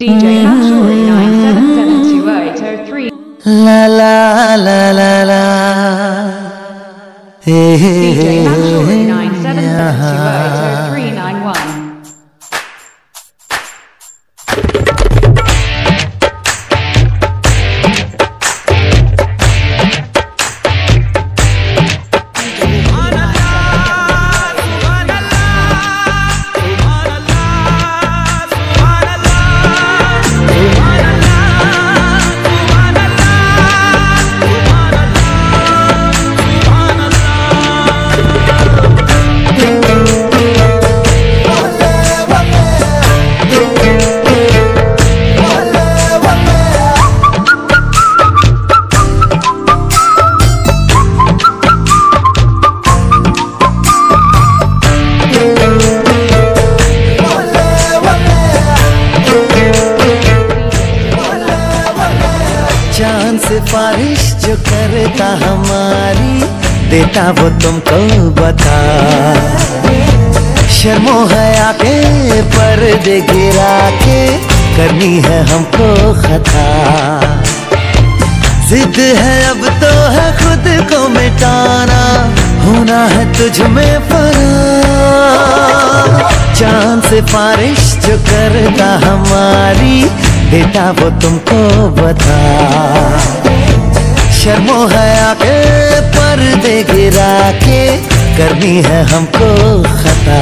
DJ Luxury mm-hmm. 9772803. La la la la la. Hey, DJ Luxury 977280391. चाँद से बारिश जो करता हमारी, देता वो तुमको बता। शर्मो है आके पर्दे गिरा के, करनी है हमको खता। जिद है अब तो है खुद को मिटाना, होना है तुझ में फना चाँद से बारिश जो करता हमारी देता वो तुमको बता। शर्मो है आके दे गिरा के करनी है हमको खता।